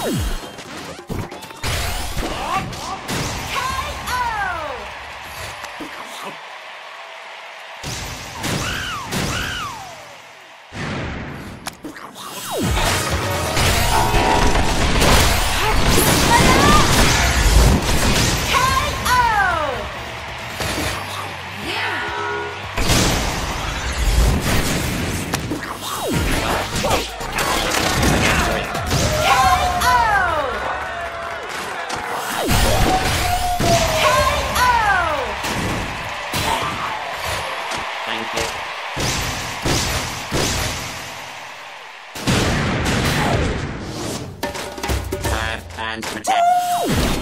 Oh! Time and protect.